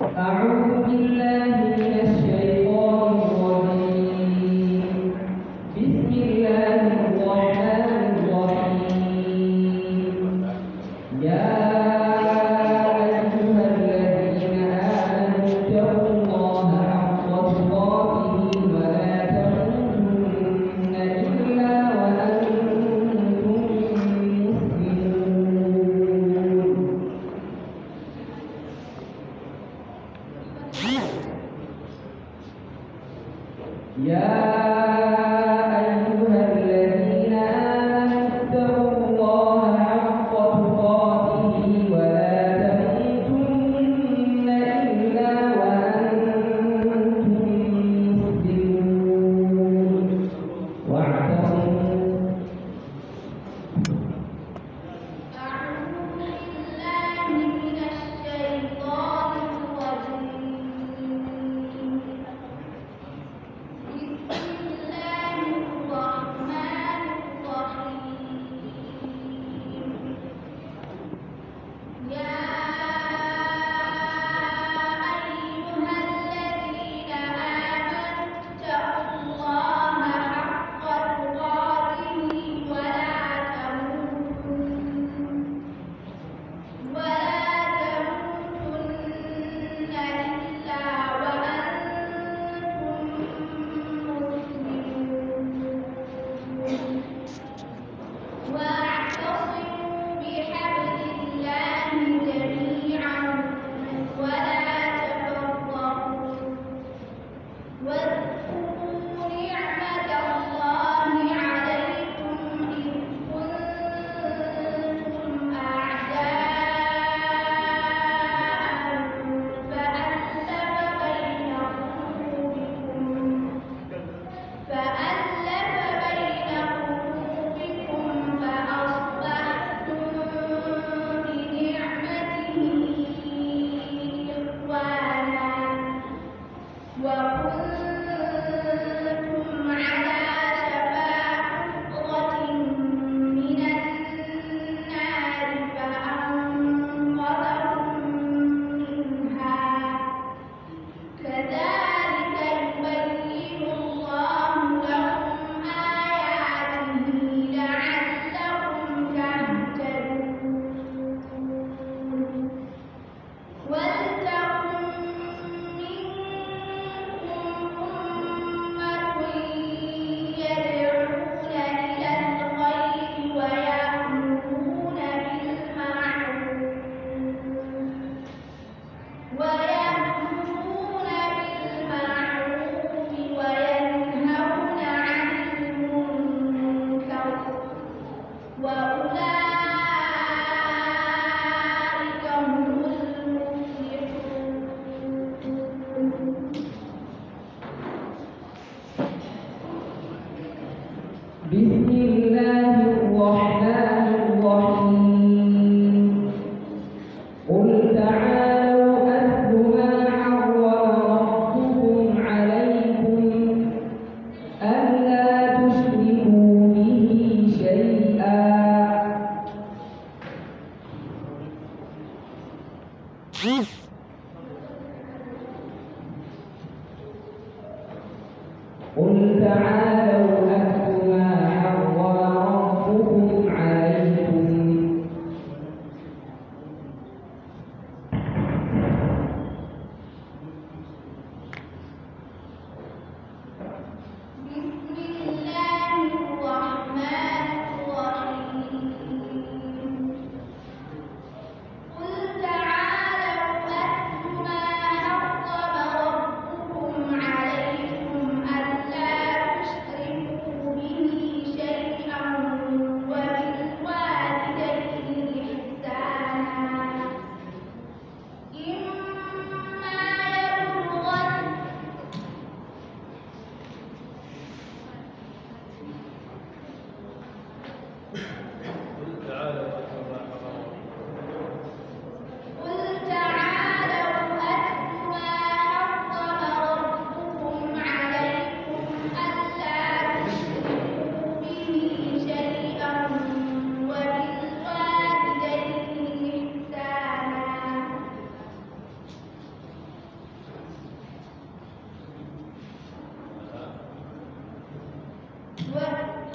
بسم الله الرحمن بسم الله الرحمن الرحيم. قل تعالوا ما حرم ربكم عليكم ألا تشركوا به شيئا. قل تعالوا ربكم عالم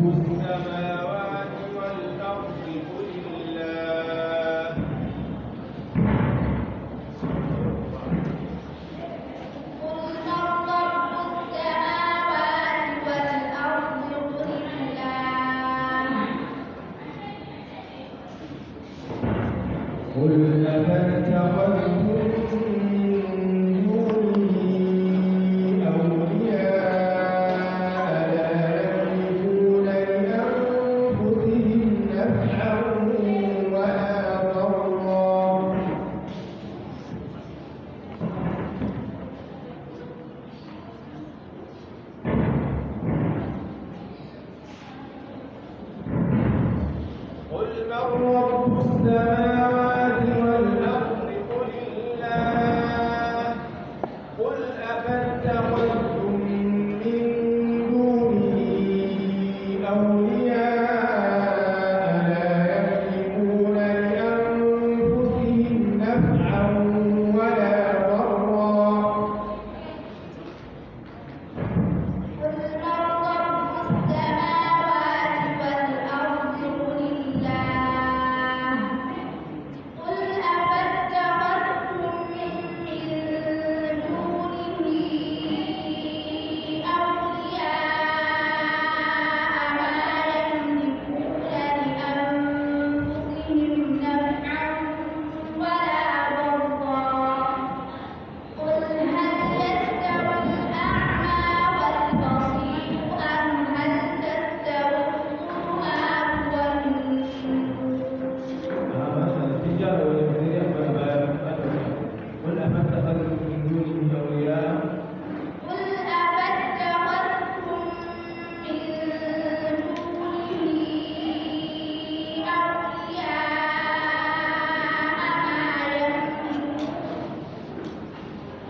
السماوات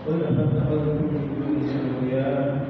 قل أفاتخذتم من دونه أولياء